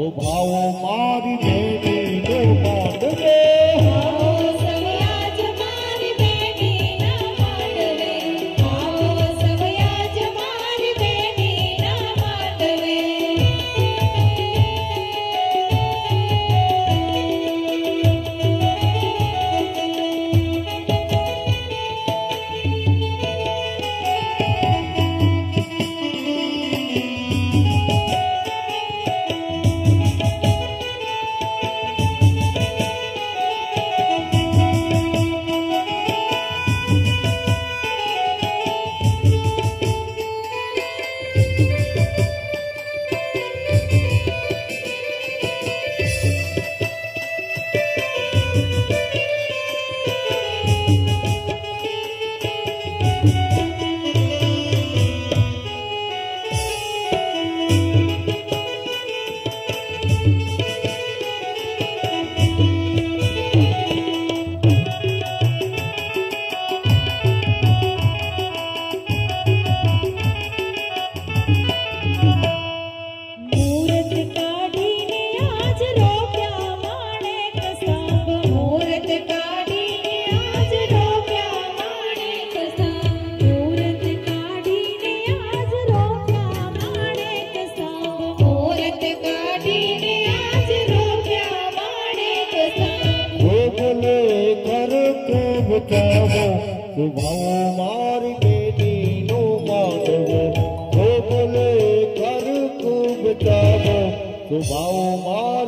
fogo. Ao mar e Subao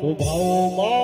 oh